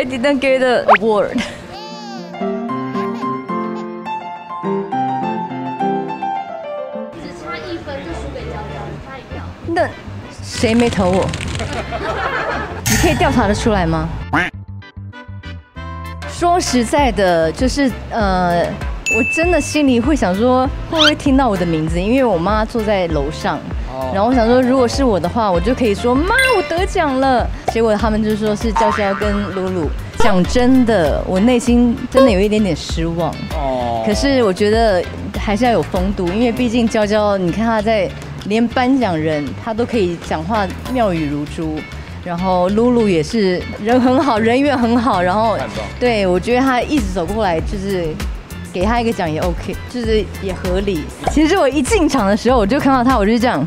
I didn't get the award。只差一分就输给娇娇，差一票。那谁没投我？你可以调查得出来吗？说实在的，就是呃，我真的心里会想说，会不会听到我的名字？因为我妈坐在楼上，然后我想说，如果是我的话，我就可以说妈，我得奖了。结果他们就说是娇娇跟露露。讲真的，我内心真的有一点点失望。哦。可是我觉得还是要有风度，因为毕竟娇娇，你看她在连颁奖人她都可以讲话妙语如珠。然后露露也是人很好，人缘很好。然后，对我觉得他一直走过来，就是给他一个奖也 OK，就是也合理。其实我一进场的时候，我就看到他，我就这样。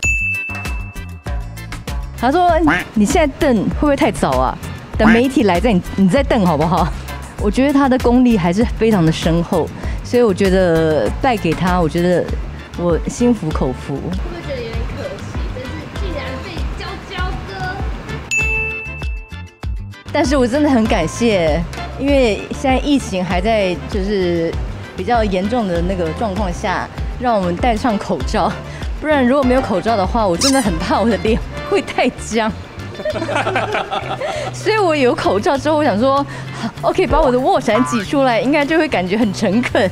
他说：“你现在瞪会不会太早啊？等媒体来再你你再瞪好不好？”我觉得他的功力还是非常的深厚，所以我觉得带给他，我觉得我心服口服。会不会觉得有点可惜？但是竟然被娇娇哥但是我真的很感谢，因为现在疫情还在就是比较严重的那个状况下，让我们戴上口罩，不然如果没有口罩的话，我真的很怕我的脸会太僵。所以我有口罩之后，我想说，OK，把我的卧蚕挤出来，应该就会感觉很诚恳。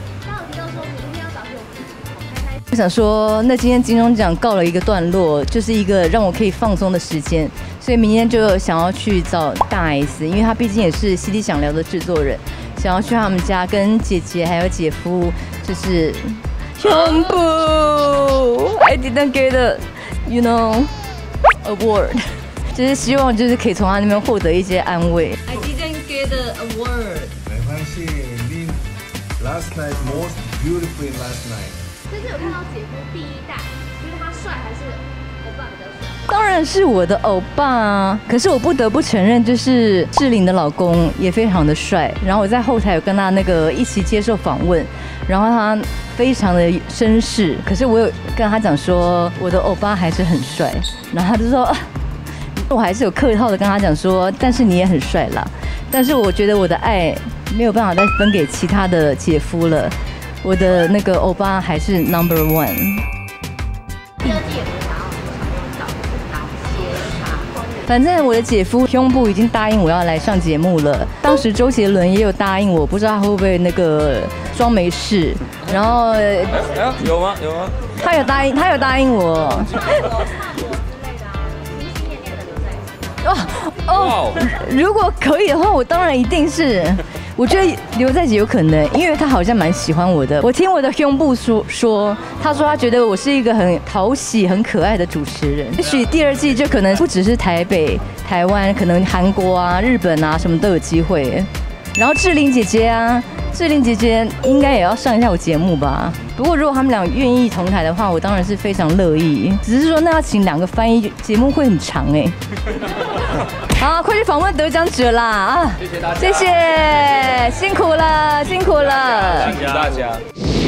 我想说，那今天金钟奖告了一个段落，就是一个让我可以放松的时间，所以明天就想要去找大 S，因为他毕竟也是 CD 想聊的制作人，想要去他们家跟姐姐还有姐夫，就是胸部。I didn't get, you know, award，就是希望就是可以从他那边获得一些安慰。I didn't get award。没关系，Last night most beautiful last night。最近有看到姐夫第一代，觉得他帅还是我爸比较帅？当然是我的欧巴啊！可是我不得不承认，就是志玲的老公也非常的帅。然后我在后台有跟他那个一起接受访问，然后他非常的绅士。可是我有跟他讲说，我的欧巴还是很帅。然后他就说，我还是有客套的跟他讲说，但是你也很帅啦。但是我觉得我的爱没有办法再分给其他的姐夫了。我的那个欧巴还是 number one。反正我的姐夫胸部已经答应我要来上节目了。当时周杰伦也有答应我，不知道他会不会那个装没事。然后，有吗？有吗？他有答应，他有答应我。哦哦，如果可以的话，我当然一定是。我觉得刘在杰有可能，因为他好像蛮喜欢我的。我听我的胸部说说，他说他觉得我是一个很讨喜、很可爱的主持人。也许第二季就可能不只是台北、台湾，可能韩国啊、日本啊什么都有机会。然后志玲姐姐啊，志玲姐姐应该也要上一下我节目吧。不过如果他们俩愿意同台的话，我当然是非常乐意。只是说那要请两个翻译，节目会很长哎。好，快去访问得奖者啦！啊，谢谢大家，谢谢，辛苦了，辛苦了，谢谢大家。